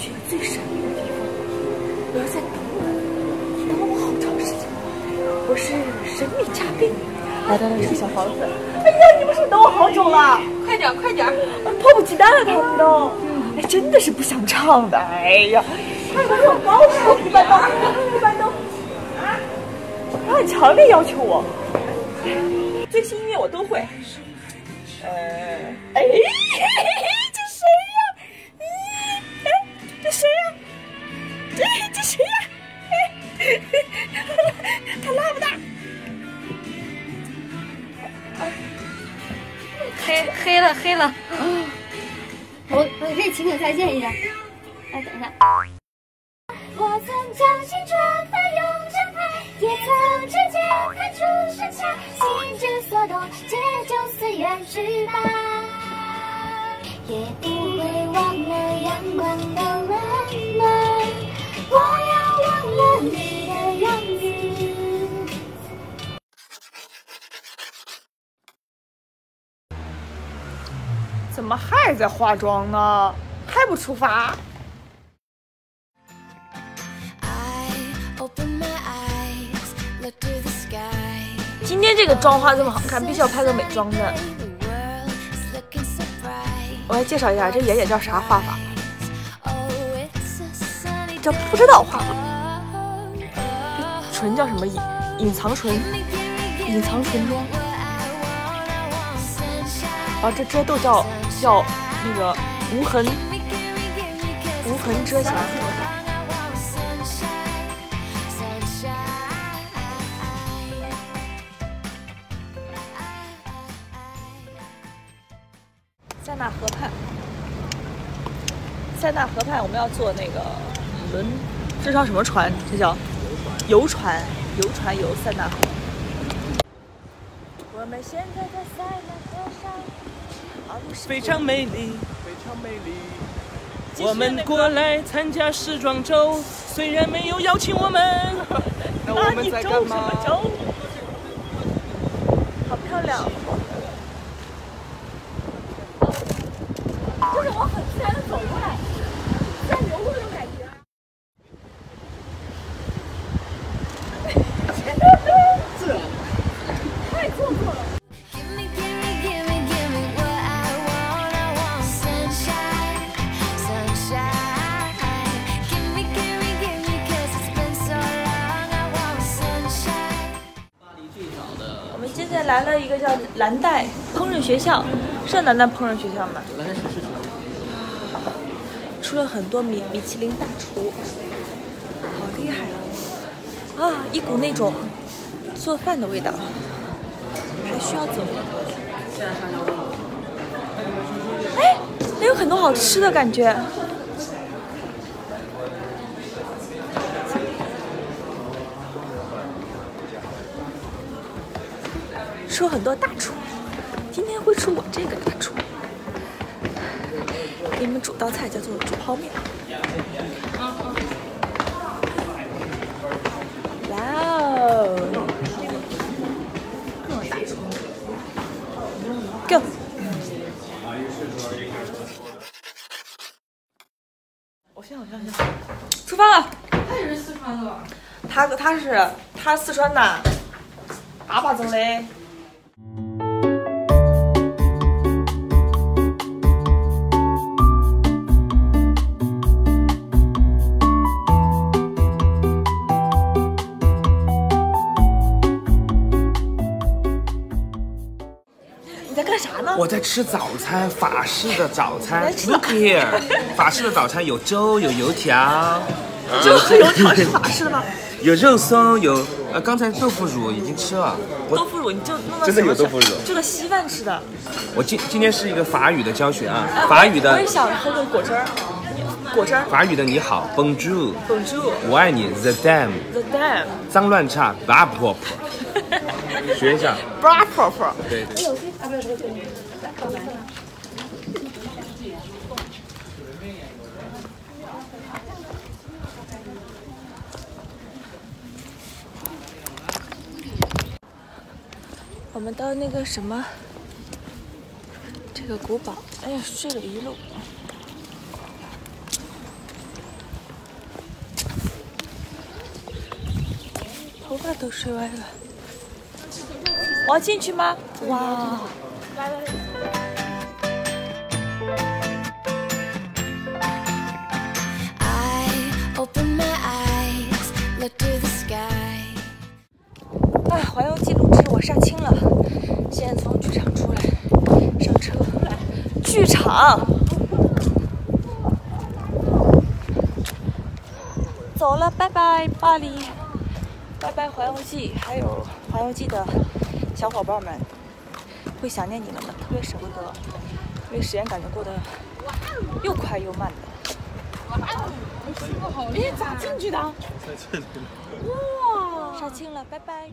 去一个最神秘的地方，我要在等我，等了我好长时间。我是神秘嘉宾，来到的是小房子。哎呀，你们是不是等我好久了？快点，快点！迫不及待了，他们都。哎，真的是不想唱的。哎呀，快快快，高手，一般都，一般都。啊，他很强烈要求我，最新音乐我都会。呃，了黑了，我我可以请你再见一下。哎，等一下。我曾将青春翻涌成海，也曾指尖弹出盛夏，心之所动，借就随缘去吧。也不会忘了阳光的怎么还在化妆呢？还不出发？今天这个妆化这么好看，必须要拍个美妆的。我来介绍一下，这眼影叫啥画法？叫不知道画法。唇叫什么隐隐藏唇，隐藏唇妆。啊、这这遮痘叫叫那个无痕无痕遮瑕，塞纳河畔，塞纳河畔。我们要坐那个轮，这叫什么船？这叫游船，游船游塞纳河。我们现在在塞纳河上，非常美丽，非常美丽。我们过来参加时装周，虽然没有邀请我们，那我们啊你周在干嘛什么？周？好漂亮！就是我很自然的走过来，来了一个叫蓝带烹饪学校，是蓝带烹饪学校吗？出了很多米米其林大厨，好厉害啊！啊，一股那种做饭的味道，还需要走吗。哎，那有很多好吃的感觉。出很多大厨，今天会出我这个大厨。给你们煮道菜叫做煮泡面。哇哦！各种大厨，Go！我先，我先，我先，出发了。他也是四川的吧？他他是他四川的，阿坝州的。你在干啥呢？我在吃早餐，法式的早餐 Look here，法式的早餐有粥，有油条，粥和油条是法式的吗？有肉松，有呃，刚才豆腐乳已经吃了。我豆腐乳你就弄到真的什么吃有豆腐乳就个稀饭吃的。我今今天是一个法语的教学啊哎，法语的我也想喝个果汁儿，果汁儿。法语的你好，Bonjour，Bonjour, 我爱你，The Dam，the dam, 脏乱差 b a p o p 学一下。巴婆婆。对对。我们到那个什么，这个古堡。哎呀，睡了一路，头发都睡歪了。我要进去吗？哇！I open my eyes, look to the sky. 哎，环游记录之我杀青了，现在从剧场出来，上车。剧场，走了，拜拜巴黎，拜拜环游记，还有环游记的小伙伴们，会想念你们的，特别舍不得，因为时间感觉过得又快又慢的。哎，咋进去的？哇，杀青了，拜拜。